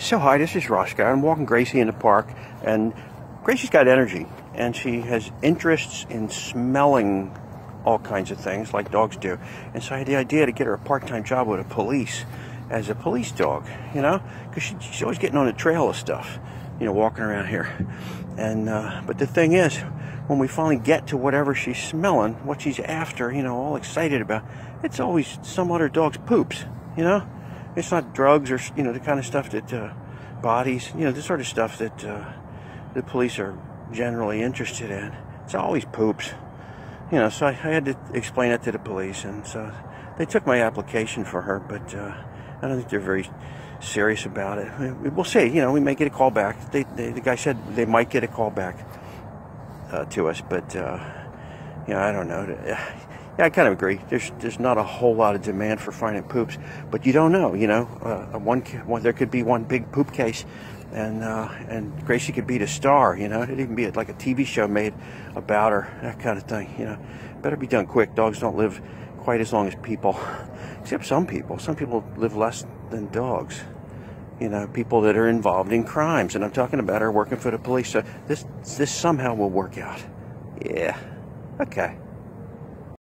So hi, this is Roscoe. I'm walking Gracie in the park, and Gracie's got energy, and she has interests in smelling all kinds of things like dogs do. And so I had the idea to get her a part-time job with the police as a police dog, you know, because she, she's always getting on the trail of stuff, you know, walking around here. And uh, but the thing is, when we finally get to whatever she's smelling, what she's after, you know, all excited about, it's always some other dog's poops, you know. It's not drugs or you know the kind of stuff that uh, bodies, you know, the sort of stuff that uh, the police are generally interested in. It's always poops, you know. So I, I, had to explain it to the police, and so they took my application for her, but uh, I don't think they're very serious about it. We'll see. You know, we may get a call back. They, they, the guy said they might get a call back uh, to us, but uh, you know, I don't know. Yeah, I kind of agree. There's there's not a whole lot of demand for finding poops, but you don't know. You know, uh, one, one there could be one big poop case, and uh, and Gracie could be the star. You know, it'd even be like a TV show made about her, that kind of thing. You know, better be done quick. Dogs don't live quite as long as people, except some people. Some people live less than dogs. You know, people that are involved in crimes, and I'm talking about her working for the police. So this this somehow will work out. Yeah. Okay.